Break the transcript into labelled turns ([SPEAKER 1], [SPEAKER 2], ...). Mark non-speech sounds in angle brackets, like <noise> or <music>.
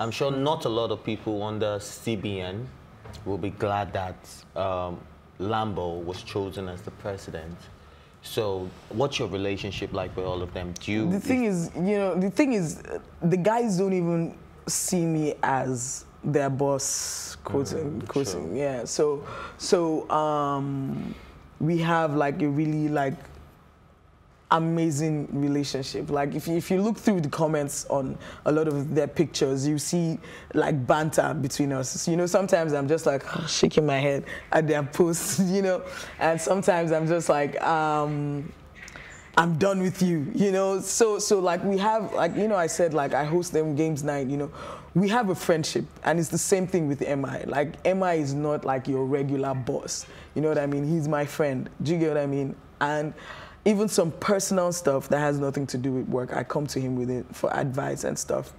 [SPEAKER 1] I'm sure not a lot of people under CBN will be glad that um, Lambo was chosen as the president. So, what's your relationship like with all of them? Do you?
[SPEAKER 2] The thing is, you know, the thing is, the guys don't even see me as their boss, quoting,
[SPEAKER 1] Mm,
[SPEAKER 2] quoting.
[SPEAKER 1] sure.
[SPEAKER 2] Yeah. So, so um, we have like a really like amazing relationship. Like if you, if you look through the comments on a lot of their pictures, you see like banter between us. You know, sometimes I'm just like shaking my head at their posts, <laughs> you know, and sometimes I'm just like, um, I'm done with you, you know. So so like we have like you know I said like I host them games night, you know. We have a friendship and it's the same thing with MI. Like MI is not like your regular boss. You know what I mean? He's my friend. Do you get what I mean? And even some personal stuff that has nothing to do with work, I come to him with it for advice and stuff.